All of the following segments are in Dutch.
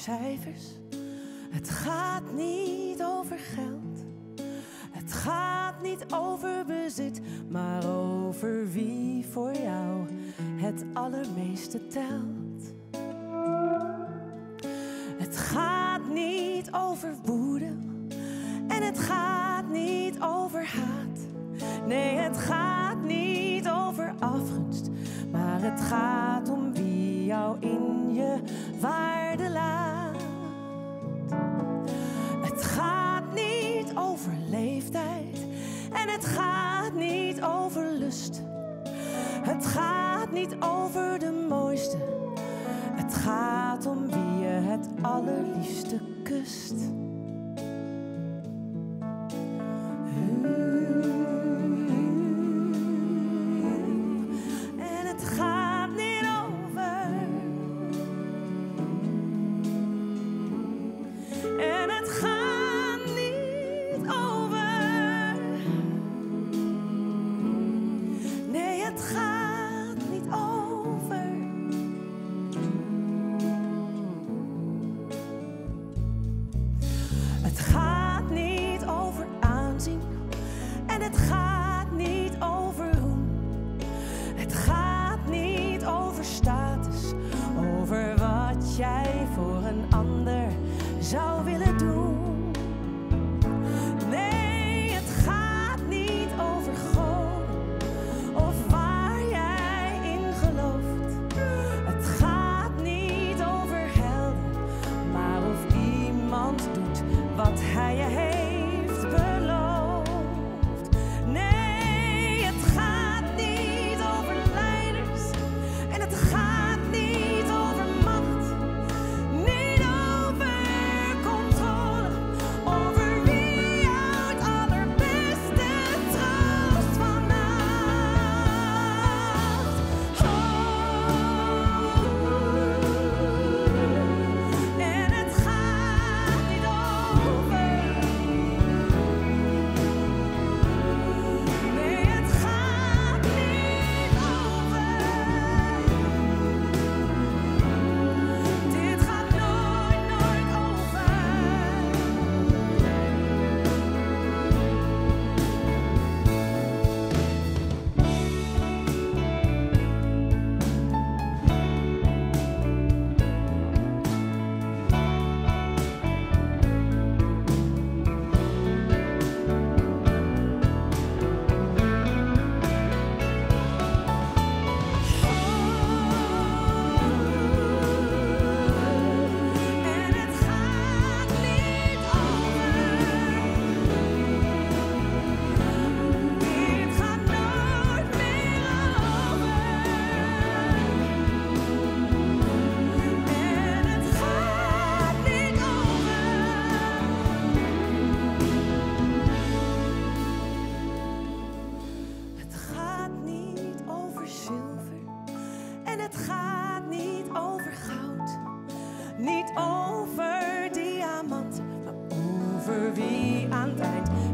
cijfers. Het gaat niet over geld. Het gaat niet over bezit, maar over wie voor jou het allermeeste telt. Het gaat niet over woede en het gaat niet over haat. Nee, het gaat niet over afgunst, maar het gaat om wie jou in je waar. gaat om wie je het allerliefste kust. ไ风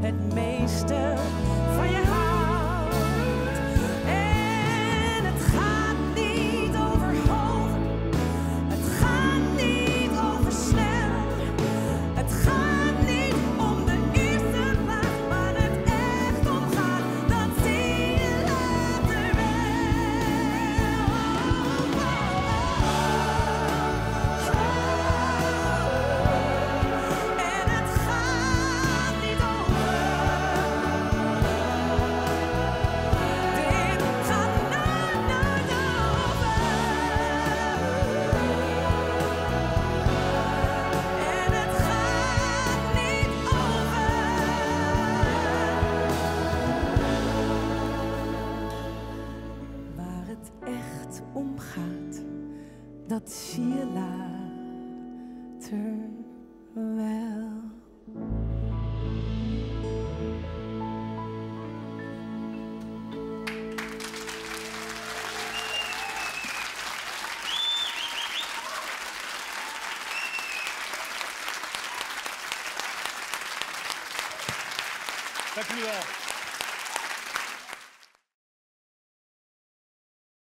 het meeste dat zie je later wel. Dank u wel.